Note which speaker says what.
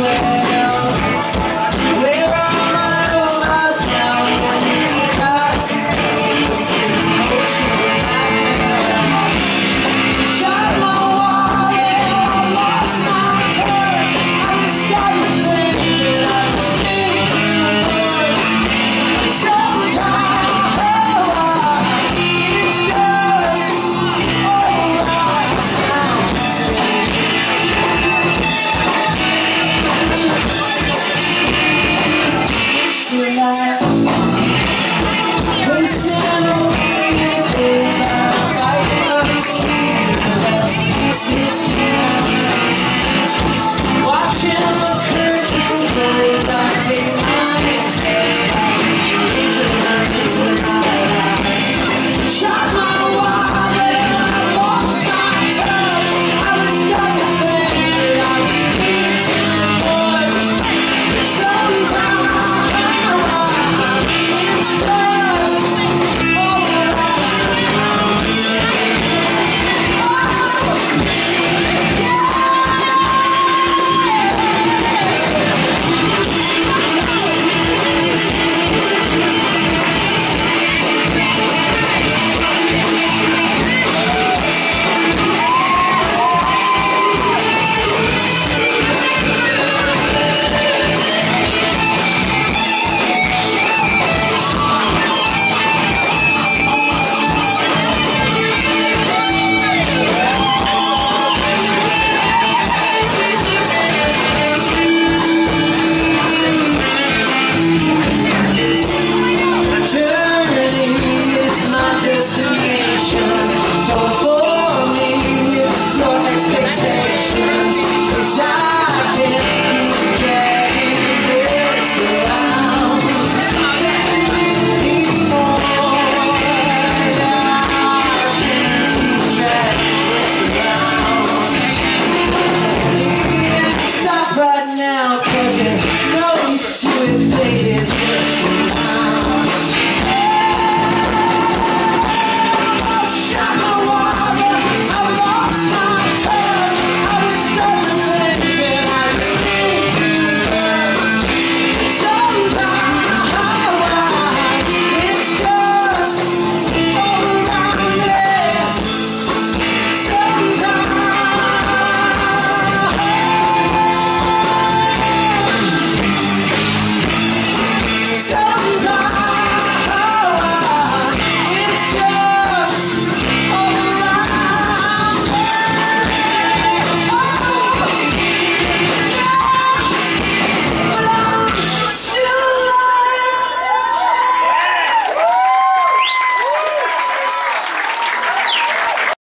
Speaker 1: away.